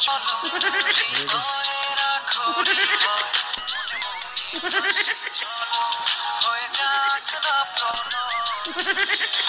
Ha ha ha! না